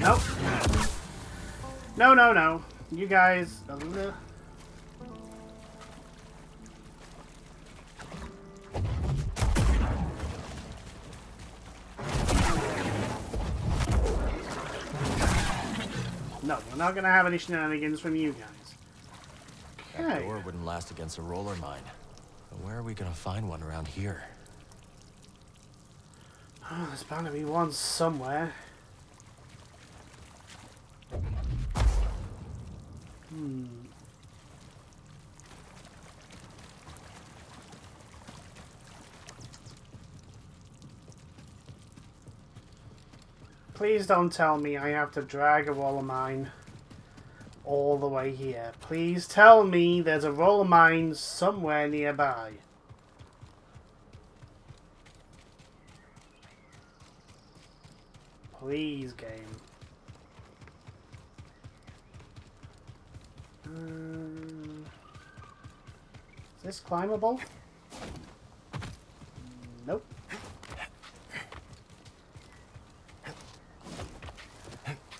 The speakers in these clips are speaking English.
Nope. No, no, no. You guys... No, we're not gonna have any shenanigans from you guys. That door wouldn't last against a roller mine. But where are we gonna find one around here? Oh, there's bound to be one somewhere. Hmm. Please don't tell me I have to drag a roller mine all the way here. Please tell me there's a roller mine somewhere nearby. Please, game. Is this climbable? Nope.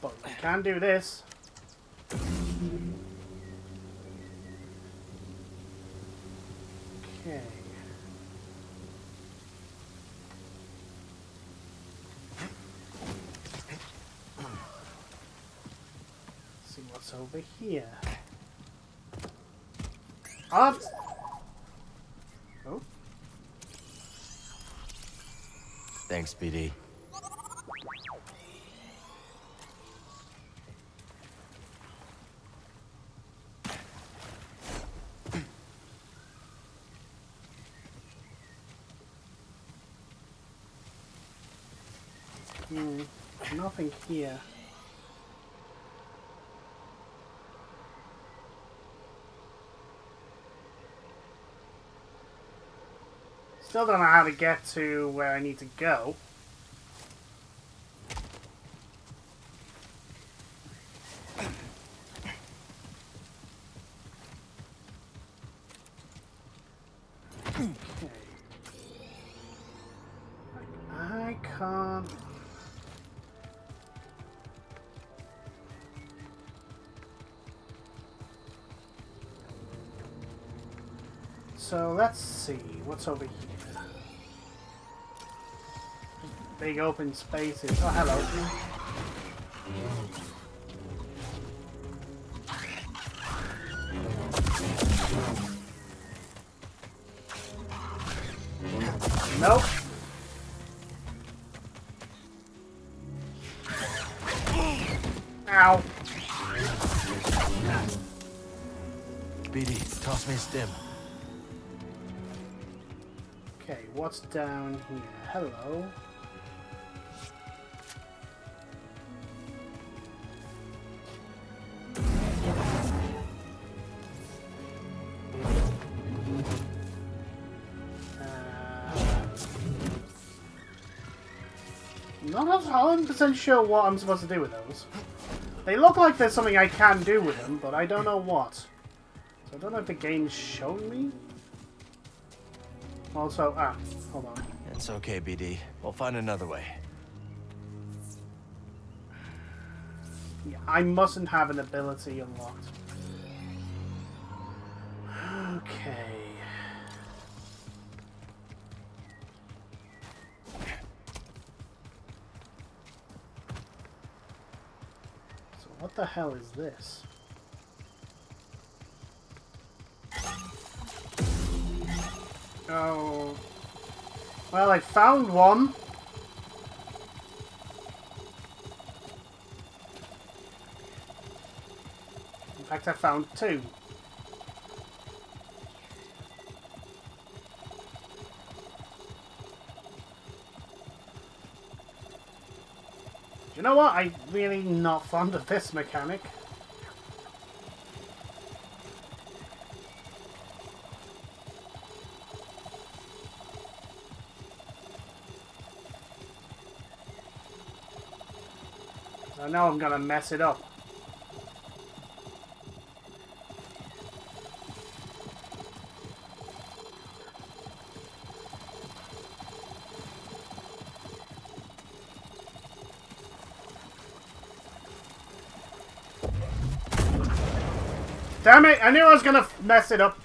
But we can do this. Okay. see what's over here. Up. Oh, Thanks, BD. hmm, nothing here. Still don't know how to get to where I need to go. See what's over here. Big open spaces. Oh, hello. Nope. Ow. BD, toss me a stim. Okay, what's down here? Hello. Uh, Not 100% sure what I'm supposed to do with those. They look like there's something I can do with them, but I don't know what. So I don't know if the game's showing me. Also, ah, hold on. It's okay, BD. We'll find another way. Yeah, I mustn't have an ability unlocked. Okay. So what the hell is this? Oh. Well, I found one. In fact, I found two. You know what? I'm really not fond of this mechanic. I know I'm gonna mess it up. Damn it! I knew I was gonna mess it up.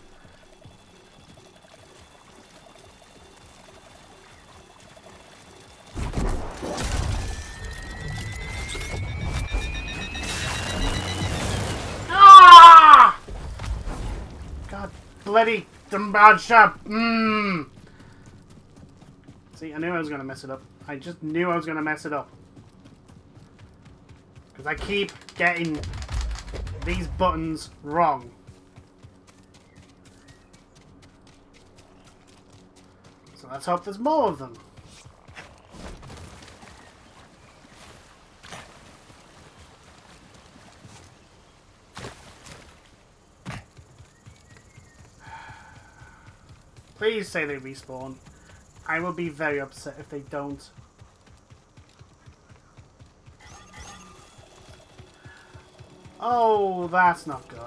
Bloody bad shot. Mmm. See, I knew I was gonna mess it up. I just knew I was gonna mess it up. Because I keep getting these buttons wrong. So let's hope there's more of them. Please say they respawn. I will be very upset if they don't. Oh, that's not good.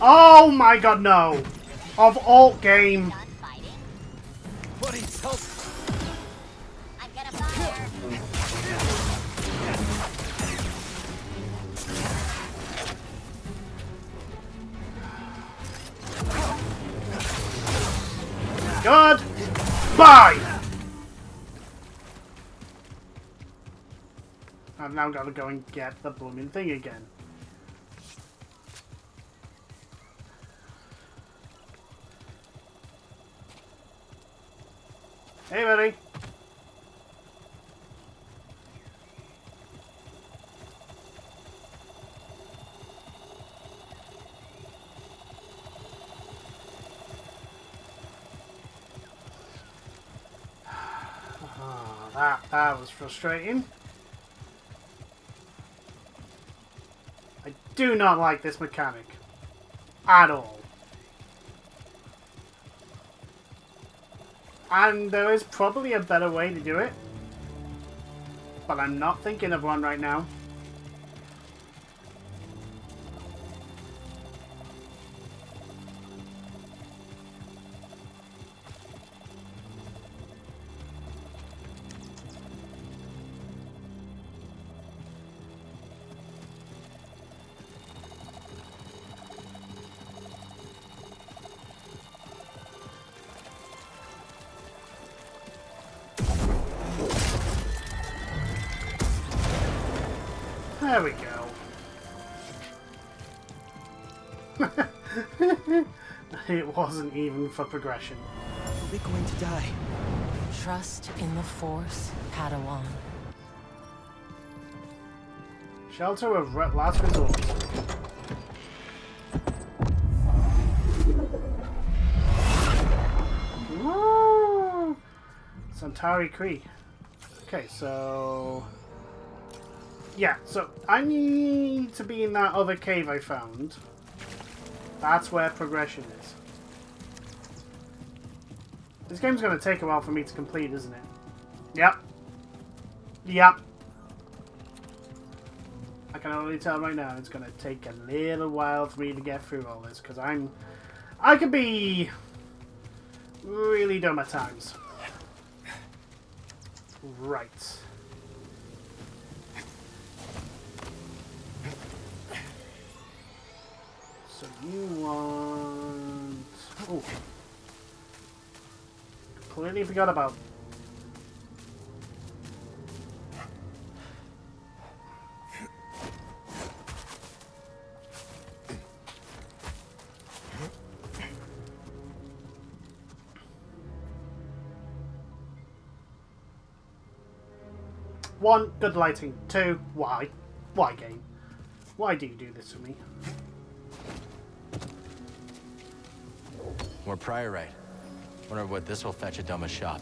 Oh my god, no! Of alt game. Good. Bye. I've now got to go and get the blooming thing again. Hey, buddy. Ah, that, that was frustrating. I do not like this mechanic. At all. And there is probably a better way to do it. But I'm not thinking of one right now. Wasn't even for progression. Are they going to die? Trust in the Force, Padawan. Shelter of re- last resort. Woo! Santari Khri. Okay, so... Yeah, so I need to be in that other cave I found. That's where progression is. This game's to take a while for me to complete, isn't it? Yep. Yep. I can only tell right now it's to take a little while for me to get through all this, because I'm... I could be really dumb at times. Right. So you want... Oh. Completely forgot about... One, good lighting. Two, why? Why, game? Why do you do this to me? More priorite. Wonder what this will fetch at Doma's shop.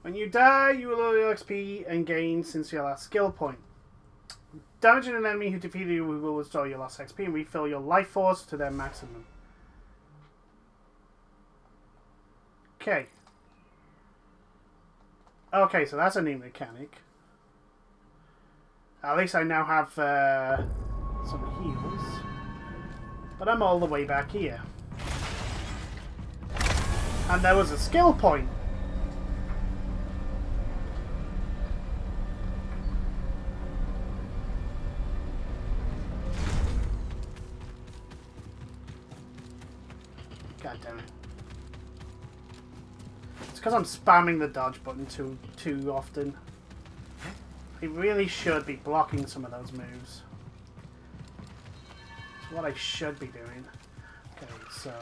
When you die, you will lose your XP and gain since your last skill point. Damaging an enemy who defeated you will restore your lost XP and refill your life force to their maximum. Okay. Okay, so that's a new mechanic. At least I now have uh, some heals. But I'm all the way back here. And there was a skill point. Because I'm spamming the dodge button too too often. I really should be blocking some of those moves. It's what I should be doing. Okay, so...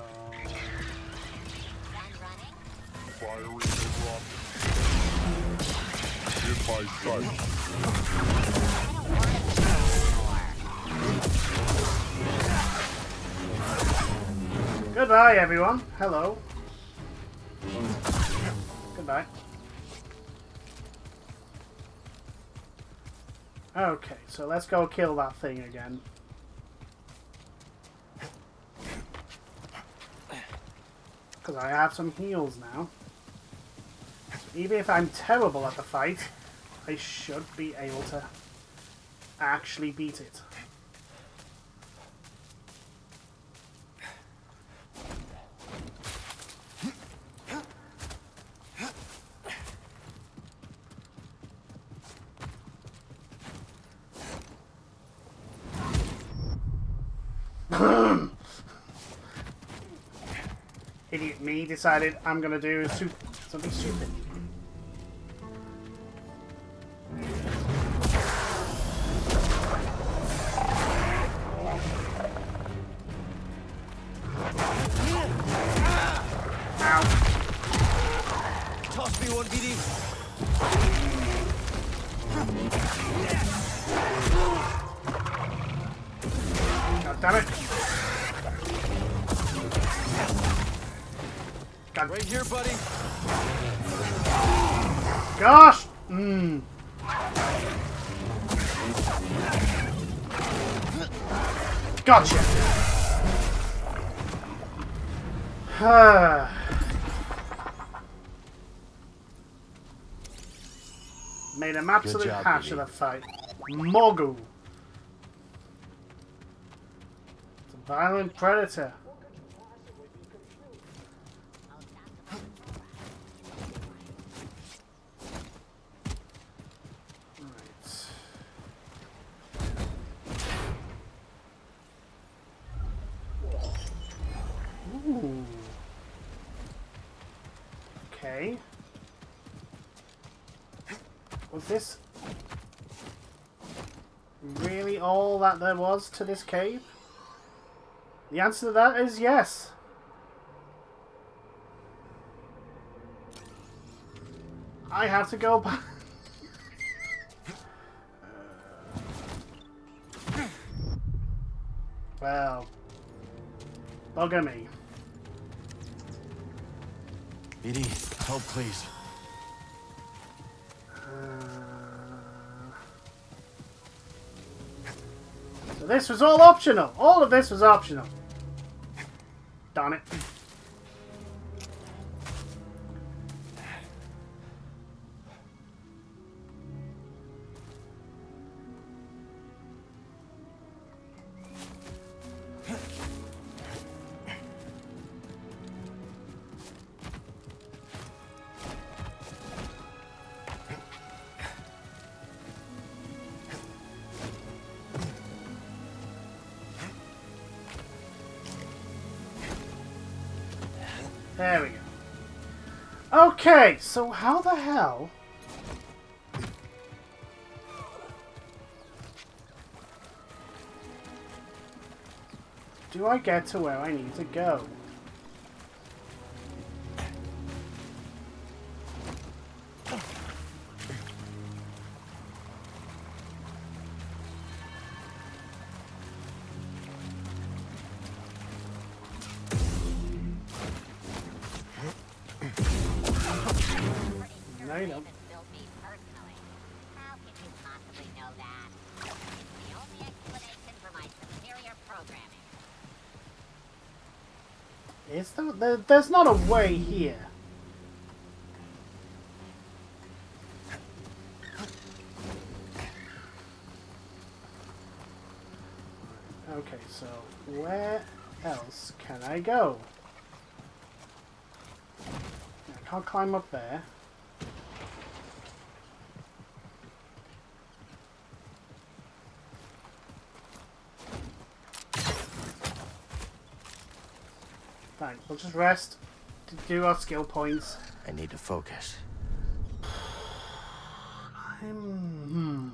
Goodbye, everyone. Hello. Okay, so let's go kill that thing again. Because I have some heals now. So even if I'm terrible at the fight, I should be able to actually beat it. Idiot me decided I'm gonna do something stupid. Absolute job, hash of the fight. Mogu! It's a violent predator. Right. Ooh. Okay. Was this really all that there was to this cave? The answer to that is yes. I have to go back. Well, bugger me. BD, help please. This was all optional. All of this was optional. Darn it. Okay, so how the hell... Do I get to where I need to go? Possibly know that? It's the only explanation for my superior programming. Is there, there? There's not a way here. Okay, so where else can I go? I can't climb up there. Fine, we'll just rest to do our skill points. I need to focus. Hmm.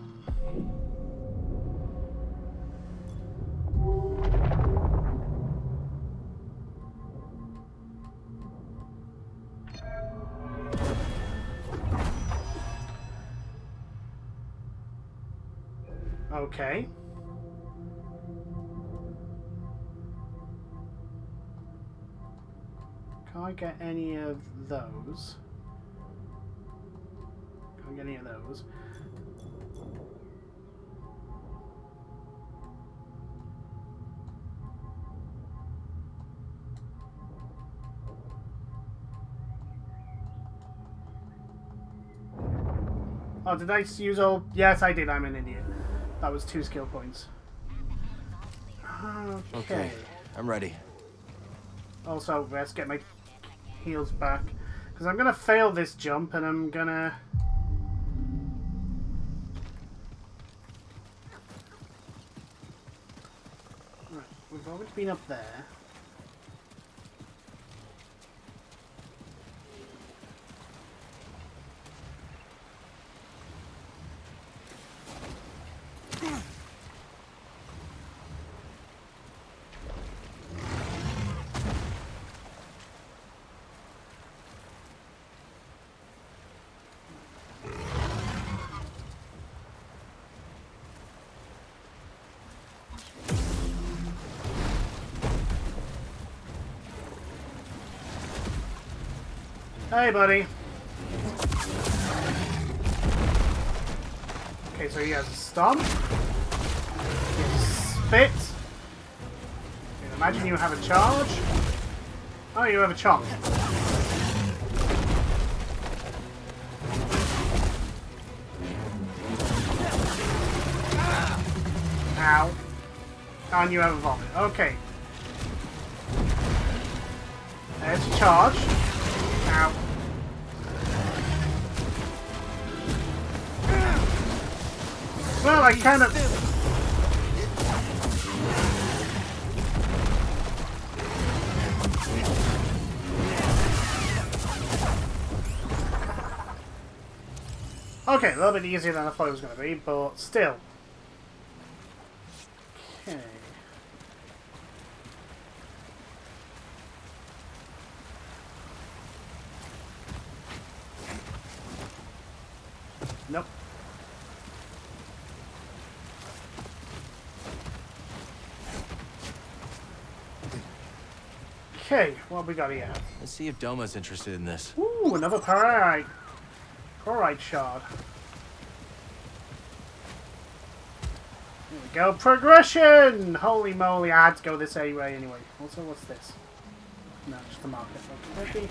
Okay. I get any of those? Can't get any of those. Oh, did I use all? Yes, I did. I'm an idiot. That was two skill points. Okay. Okay, I'm ready. Also, let's get my heals back. Because I'm going to fail this jump and I'm going to... Right, we've already been up there. Hey, buddy. Okay, so he has a stomp. He has a spit. Okay, imagine you have a charge. Oh, you have a chop. Ow. And you have a vomit. Okay. There's a charge. Well, I kind of... Okay, a little bit easier than I thought it was going to be, but still. Okay. Nope. Okay, what we got here? Let's see if Doma's interested in this. Ooh, another pyrite. Chlorite shard. There we go. Progression! Holy moly, I had to go this way anyway. Also, what's this? No, just the market. Okay.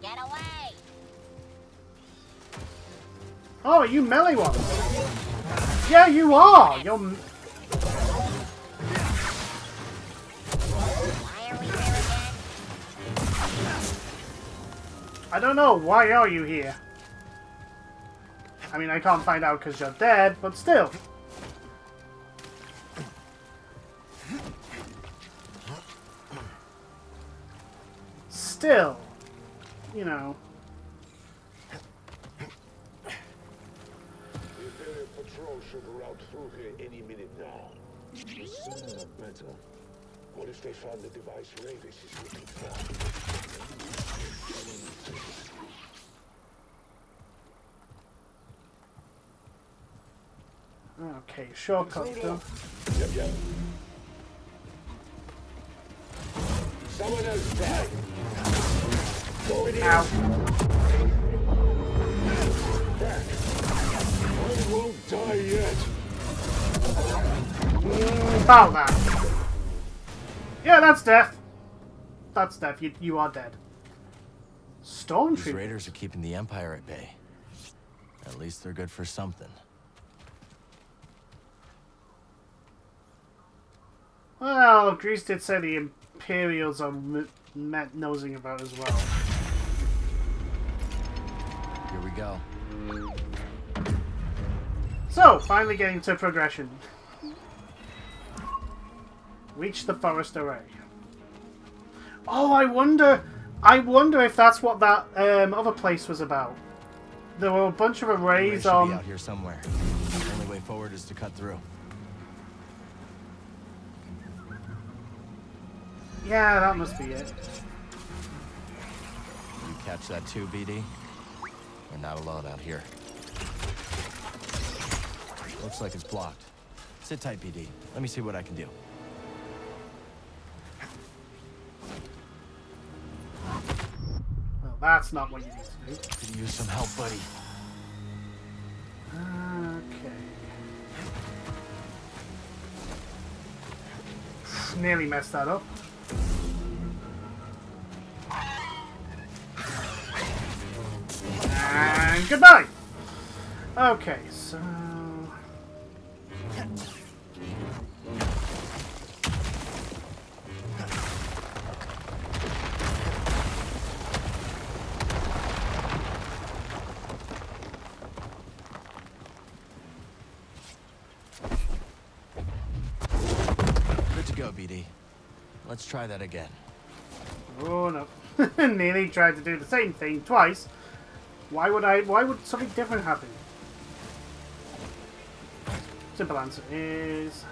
Get away! Oh, are you melee ones? Yeah, you are! You're... I don't know. Why are you here? I mean, I can't find out because you're dead, but still. Still. You know. The patrol should route through here any minute now. The sooner the better. What if they found the device Rayvis is looking for? Okay, shortcut done. Yep, yep. Someone else died. Go in here. Ow. Back. I won't die yet. Mm, About that. Yeah, that's death. That's death. You, you are dead. These Stormtrooper. raiders are keeping the Empire at bay. At least they're good for something. Well, Greez did say the Imperials are met nosing about as well. Here we go. So, finally getting to progression. Reach the forest array. Oh, I wonder. I wonder if that's what that um, other place was about. There were a bunch of arrays on. out here somewhere. The only way forward is to cut through. Yeah, that must be it. You catch that too, BD? We're not alone out here. Looks like it's blocked. Sit tight, BD. Let me see what I can do. That's not what you need to do. Could use some help, buddy. Okay. Nearly messed that up. And goodbye! Okay, so... Let's try that again. Oh no. Nearly tried to do the same thing twice. Why would I... Why would something different happen? Simple answer is...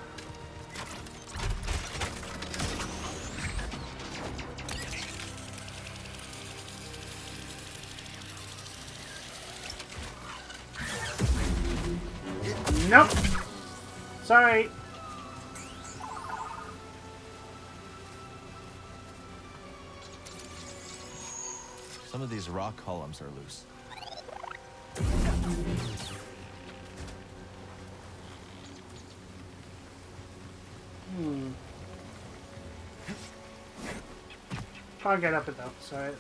Rock columns are loose. Hmm. Can't get up it though, sorry.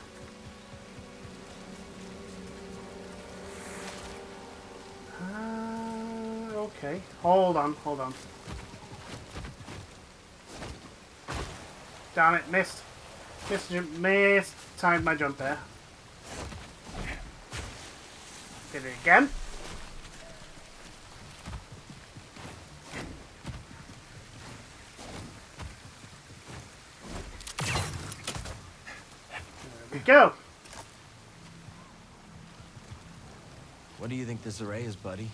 Uh, okay. Hold on, hold on. Damn it, missed. Missed, missed. Timed my jump there. Did it again. We go. What do you think this array is, buddy?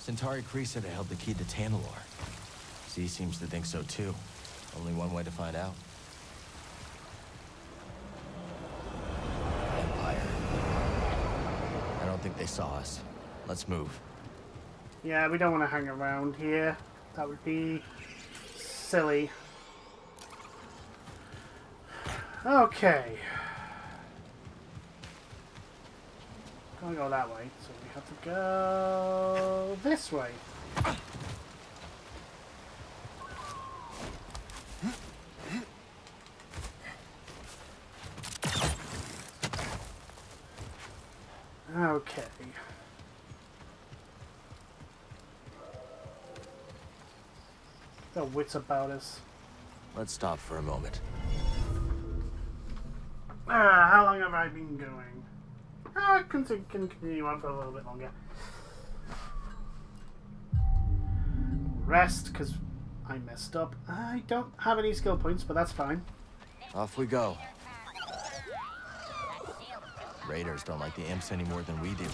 Santari Khri said it held the key to Tanalor. Z seems to think so too. Only one way to find out. Empire. I don't think they saw us. Let's move. Yeah, we don't want to hang around here. That would be silly. Okay. Can't go that way, so we have to go this way. Okay. The wits about us. Let's stop for a moment. Ah, how long have I been going? Ah, I can can continue on for a little bit longer. Rest, because I messed up. I don't have any skill points, but that's fine. Off we go. Raiders don't like the imps any more than we do.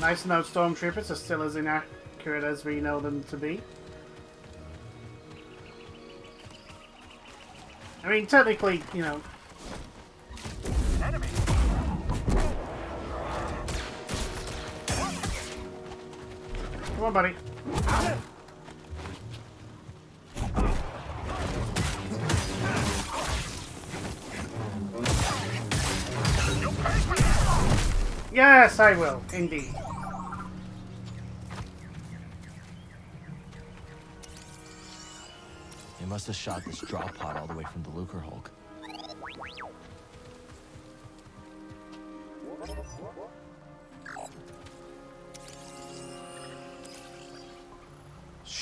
Nice to know stormtroopers are still as inaccurate as we know them to be. I mean, technically, you know. Come on, buddy. Yes, I will, indeed. They must have shot this drop pod all the way from the Lucrehulk.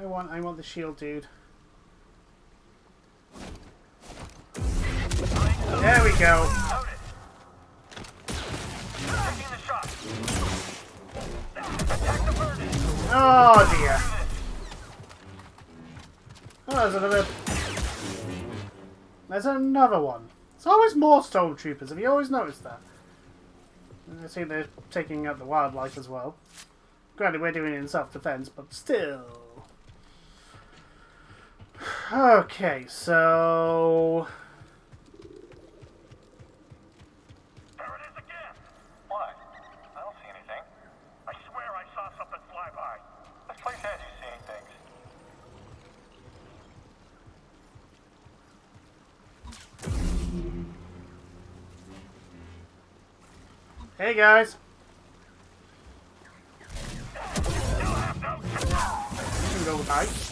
I want, I want the shield, dude. There we go. Oh dear. Oh, there's another. There's another one. It's always more stormtroopers. Have you always noticed that? I see they're taking out the wildlife as well. Granted, we're doing it in self-defense, but still. Okay, so. There it Alright.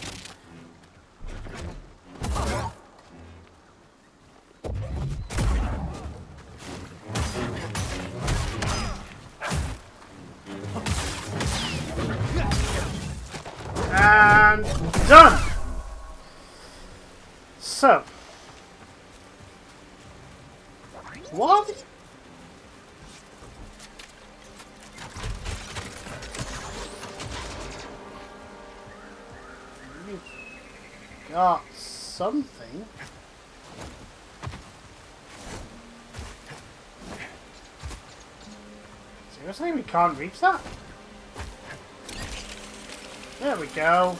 Can't reach that? There we go.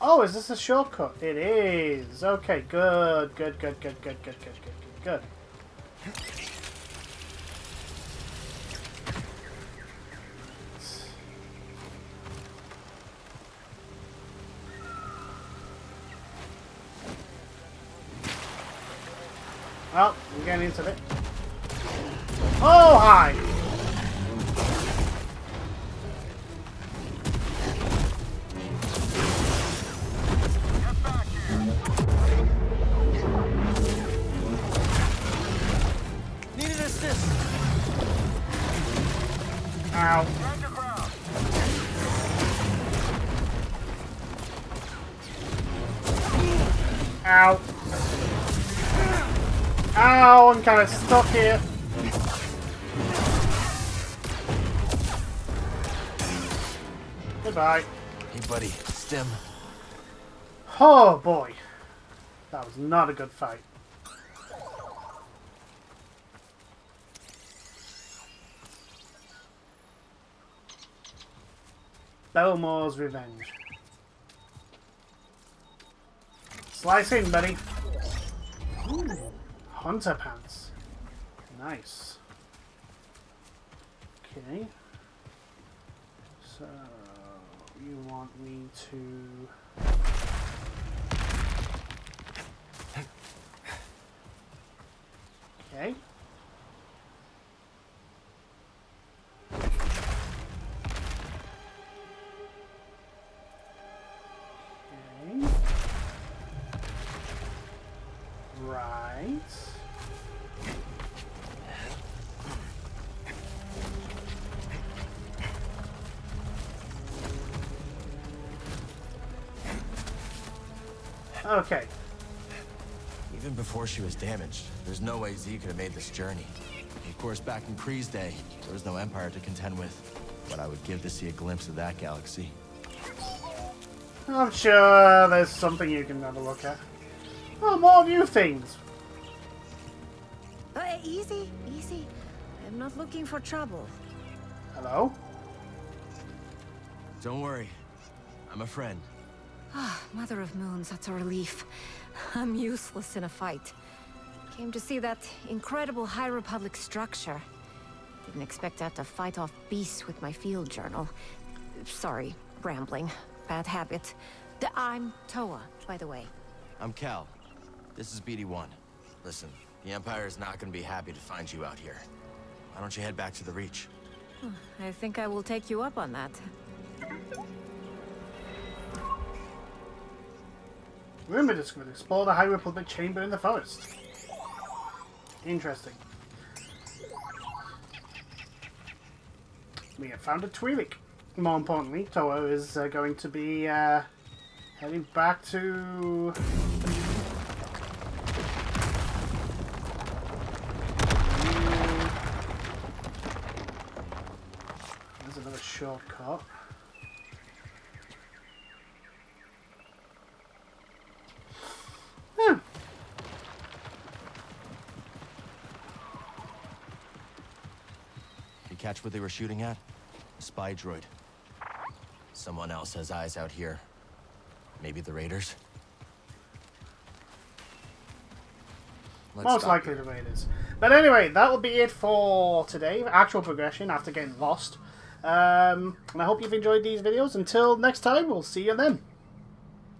Oh, is this a shortcut? It is. Okay, good, good, good, good, good, good, good, good, good, good. bien se ve. Goodbye. Hey, buddy. Stim. Oh boy. That was not a good fight. Belmore's Revenge. Slice in, buddy. Ooh, hunter pants. Nice. Okay. So, you want me to... Okay. Okay. Even before she was damaged, there's no way Zee could have made this journey. Of course, back in Khri's day, there was no Empire to contend with. But I would give to see a glimpse of that galaxy. I'm sure there's something you can have a look at. Oh, more new things. Uh, easy, easy. I'm not looking for trouble. Hello? Don't worry. I'm a friend. Ah, Mother of Moons, that's a relief. I'm useless in a fight. Came to see that incredible High Republic structure. Didn't expect to have to fight off beasts with my field journal. Sorry, rambling. Bad habit. D I'm Toa, by the way. I'm Cal. This is BD-1. Listen, the Empire is not going to be happy to find you out here. Why don't you head back to the Reach? I think I will take you up on that. Rumor discovered. Explore the High Republic chamber in the forest. Interesting. We have found a Twi'lek. More importantly, Toa is uh, going to be uh, heading back to... There's another shortcut. Catch what they were shooting at? A spy droid. Someone else has eyes out here. Maybe the Raiders? Let's Most likely the Raiders. But anyway, that will be it for today. Actual progression after getting lost. Um, and I hope you've enjoyed these videos. Until next time, we'll see you then.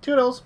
Toodles.